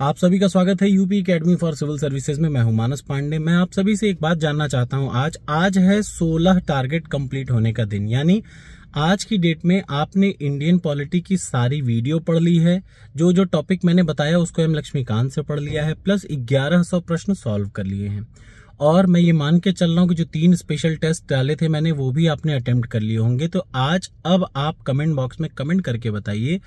आप सभी का स्वागत है UP academy for civil services में। मैं हूँ मानस पांडे। मैं आप सभी से एक बात जानना चाहता हूँ। आज आज है 16 टारगेट कंप्लीट होने का दिन। यानी, आज की डेट में आपने इंडियन पॉलिटी की सारी वीडियो पढ़ ली है। जो जो टॉपिक मैंने बताया, उसको एम लक्ष्मीकांत से पढ़ लिया है प्लस 1100 प्रश्न सॉल्व कर लिए हैं। और मैं ये मान के चल रहा हूँ कि जो तीन स्पेशल टेस्ट डाले थे मैंने, वो भी आपने अटेम्प्ट कर लिए होंगे। तो आज अब आप कमेंट बॉक्स में कमेंट करके बताइए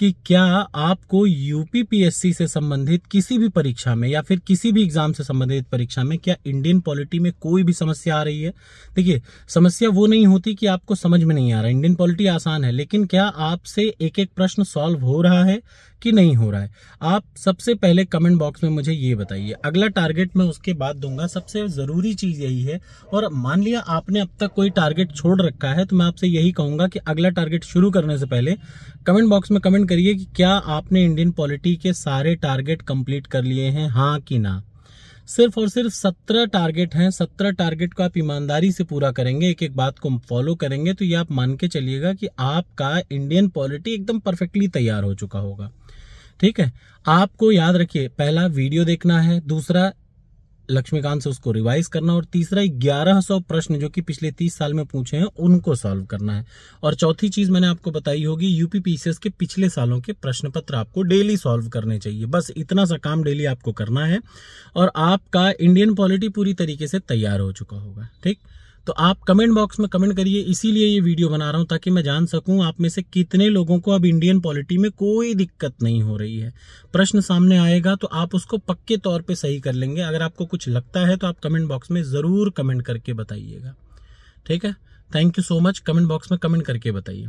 कि क्या आपको यूपीपीएससी से संबंधित किसी भी परीक्षा में या फिर किसी भी एग्ज़ाम से संबंधित परीक्षा में क्या इंडियन पॉलिटी में कोई भी समस्या आ रही है? देखिए, समस्या वो नहीं होती कि आपको समझ में नहीं आ रहा। इंडियन पॉलिटी आसान है, लेकिन क्या आपसे एक एक प्रश्न सॉल्व हो रहा है? कि नहीं हो रहा है? आप सबसे पहले कमेंट बॉक्स में मुझे ये बताइए। अगला टारगेट मैं उसके बाद दूँगा। सबसे ज़रूरी चीज़ यही है और मान लिया आपने अब तक कोई टारगेट छोड़ रखा है तो मैं आपसे यही कहूँगा कि अगला टारगेट शुरू करने से पहले कमेंट बॉक्स में कमेंट करिए कि क्या आपने इंडियन पॉलिटी के सारे टारगेट कंप्लीट कर लिए हैं हाँ कि ना? सिर्फ़ और सिर्फ़ सत्रह टारगेट हैं। सत्रह टारगेट को आप ईमानदारी से पूरा करेंगे एक एक बात को फॉलो करेंगे तो ये आप मान के चलिएगा कि आपका इंडियन पॉलिटी एकदम परफेक्टली तैयार हो चुका होगा। ठीक है? आपको याद रखिए, पहला वीडियो देखना है, दूसरा लक्ष्मीकांत से उसको रिवाइज करना, और तीसरा ग्यारह सौ प्रश्न जो कि पिछले तीस साल में पूछे हैं, उनको सॉल्व करना है। और चौथी चीज़ मैंने आपको बताई होगी यूपीपीसीएस के पिछले सालों के प्रश्न पत्र आपको डेली सॉल्व करने चाहिए। बस इतना सा काम डेली आपको करना है, और आपका इंडियन पॉलिटी पूरी तरीके से तैयार हो चुका होगा, ठीक? तो आप कमेंट बॉक्स में कमेंट करिए, इसीलिए ये वीडियो बना रहा हूँ ताकि मैं जान सकूँ आप में से कितने लोगों को अब इंडियन पॉलिटी में कोई दिक्कत नहीं हो रही है। प्रश्न सामने आएगा तो आप उसको पक्के तौर पे सही कर लेंगे। अगर आपको कुछ लगता है तो आप कमेंट बॉक्स में ज़रूर कमेंट करके बताइएगा। ठीक है? Thank you so much comment box में कमेंट करके बताइए।